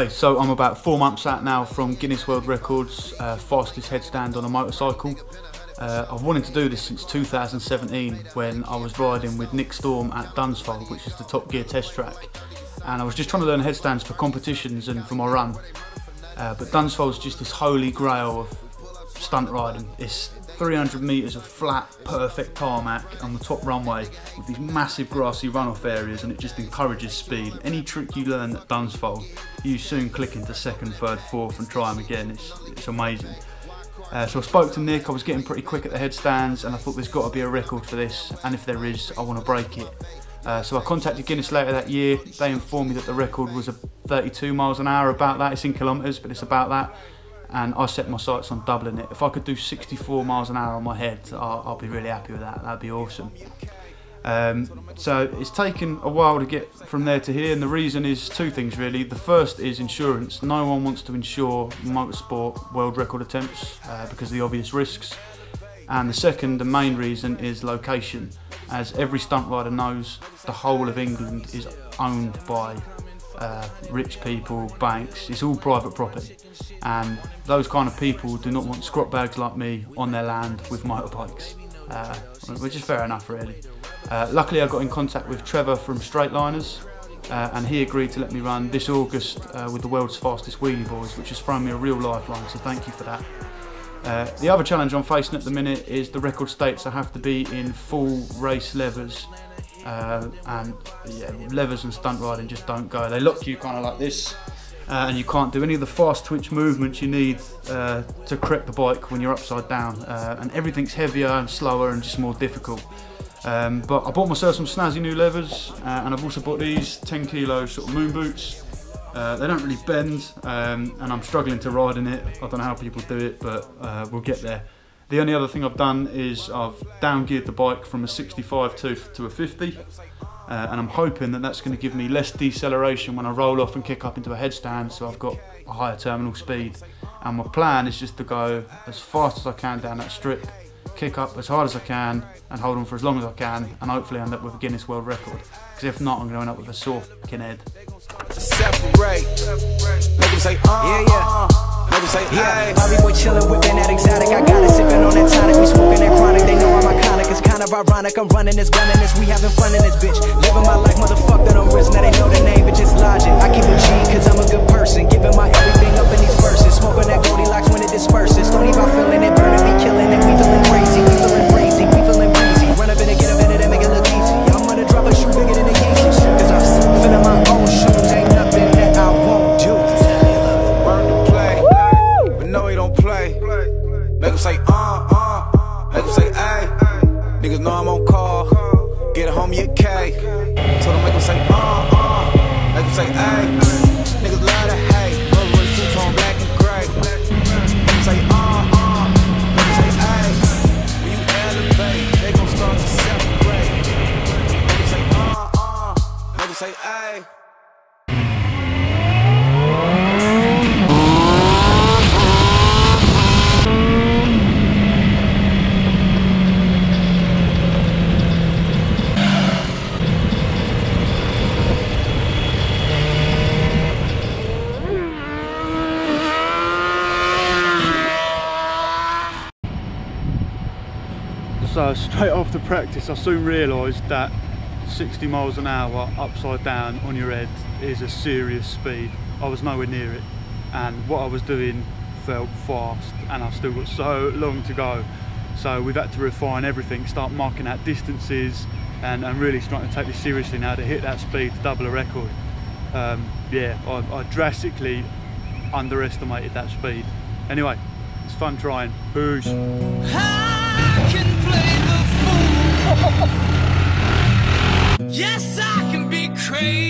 Okay, so I'm about four months out now from Guinness World Records, uh, fastest headstand on a motorcycle. Uh, I've wanted to do this since 2017 when I was riding with Nick Storm at Dunsfold, which is the Top Gear test track. And I was just trying to learn headstands for competitions and for my run. Uh, but Dunsfold's just this holy grail of stunt riding. It's 300 metres of flat, perfect tarmac on the top runway with these massive grassy runoff areas and it just encourages speed. Any trick you learn at Dunsfold, you soon click into second, third, fourth and try them again. It's, it's amazing. Uh, so I spoke to Nick, I was getting pretty quick at the headstands and I thought there's got to be a record for this and if there is, I want to break it. Uh, so I contacted Guinness later that year, they informed me that the record was a 32 miles an hour, about that, it's in kilometres but it's about that and I set my sights on doubling it. If I could do 64 miles an hour on my head, I'll, I'll be really happy with that, that'd be awesome. Um, so it's taken a while to get from there to here, and the reason is two things really. The first is insurance. No one wants to insure motorsport world record attempts uh, because of the obvious risks. And the second, the main reason, is location. As every stunt rider knows, the whole of England is owned by uh, rich people, banks, it's all private property. And those kind of people do not want squat bags like me on their land with motorbikes, uh, which is fair enough, really. Uh, luckily, I got in contact with Trevor from Straightliners, uh, and he agreed to let me run this August uh, with the world's fastest wheelie boys, which has thrown me a real lifeline, so thank you for that. Uh, the other challenge I'm facing at the minute is the record states I have to be in full race levers uh, and yeah, levers and stunt riding just don't go. They lock you kind of like this uh, and you can't do any of the fast twitch movements you need uh, to correct the bike when you're upside down uh, and everything's heavier and slower and just more difficult. Um, but I bought myself some snazzy new levers uh, and I've also bought these 10 kilo sort of moon boots. Uh, they don't really bend um, and I'm struggling to ride in it. I don't know how people do it but we'll get there. The only other thing I've done is I've downgeared the bike from a 65 to, to a 50 uh, and I'm hoping that that's going to give me less deceleration when I roll off and kick up into a headstand so I've got a higher terminal speed and my plan is just to go as fast as I can down that strip kick up as hard as I can and hold on for as long as I can and hopefully end up with a Guinness World Record because if not I'm going to end up with a sore fucking head. Separate. Make say, uh, yeah, yeah. Uh. Say, yeah, Bobby boy chillin', whippin' that exotic. I got it, sippin' on that tonic. We smoking that chronic. They know I'm iconic. It's kind of ironic. I'm running this, gunning this. We having fun in this bitch. Living my life, motherfucker. that I'm risk. Now they know the name, but just logic. I keep it G, cause I'm a good person. Giving my everything up in these verses. Smoking that Goldilocks when it disperses. Don't even feeling it, burning me, killing it. We feeling crazy, we feeling So straight after practice I soon realised that 60 miles an hour upside down on your head is a serious speed. I was nowhere near it and what I was doing felt fast and I've still got so long to go. So we've had to refine everything, start marking out distances and, I'm really starting to take this seriously now to hit that speed to double a record. Um, yeah, I, I drastically underestimated that speed. Anyway, it's fun trying. Peace. Yes, I can be crazy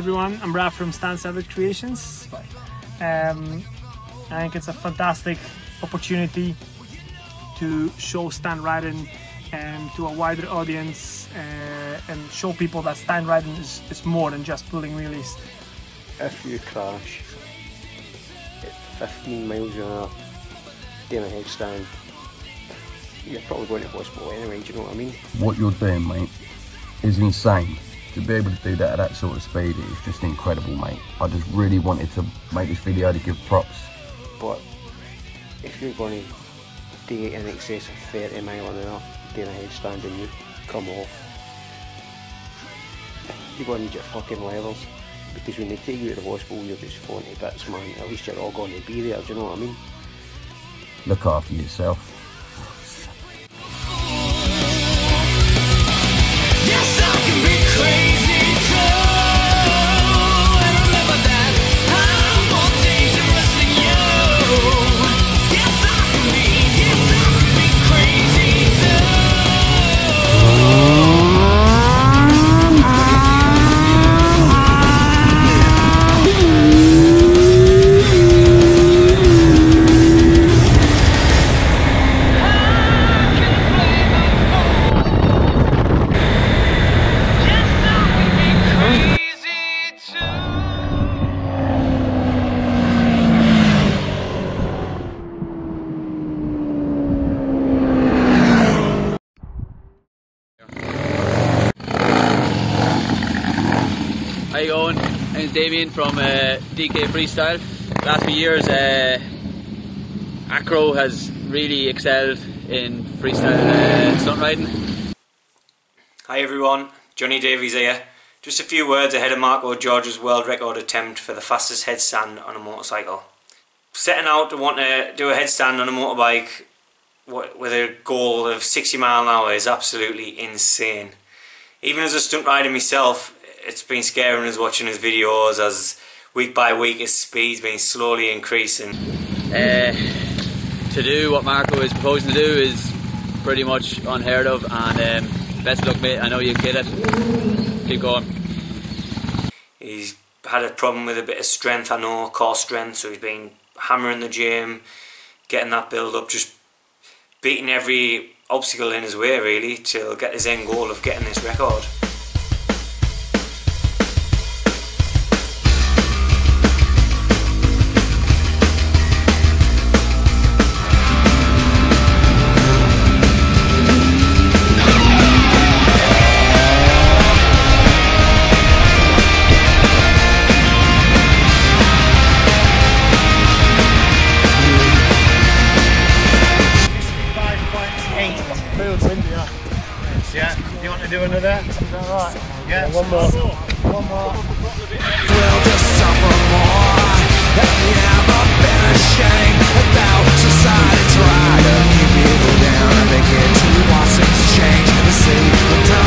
Gav from Stan Savage Creations. Um, I think it's a fantastic opportunity to show stand riding um, to a wider audience uh, and show people that stand riding is, is more than just pulling wheelies. If you crash at 15 miles an hour doing a headstand, you're probably going to hospital anyway, do you know what I mean? What you're doing, mate, is insane. To be able to do that at that sort of speed is just incredible, mate. I just really wanted to make this video to give props. But if you're going to do it in excess of 30 mile an hour doing a headstand and you come off, you're going to need your fucking levels. Because when they take you to the hospital, you're just falling to bits, man. At least you're all going to be there, do you know what I mean? Look after yourself. Name's Damien from uh, DK Freestyle. Last few years, uh, Acro has really excelled in freestyle uh, stunt riding. Hi everyone, Johnny Davies here. Just a few words ahead of Marco George's world record attempt for the fastest headstand on a motorcycle. Setting out to want to do a headstand on a motorbike with a goal of 60 mile an hour is absolutely insane. Even as a stunt rider myself, it's been scaring us watching his videos as week by week his speed's been slowly increasing. Uh, to do what Marco is proposing to do is pretty much unheard of, and um, best luck, mate. I know you get it. Keep going. He's had a problem with a bit of strength, I know, core strength, so he's been hammering the gym, getting that build up, just beating every obstacle in his way really to get his end goal of getting this record. of that? Is that right? Yeah one more. One more. Will just suffer more about try to keep people down and make it to us exchange the same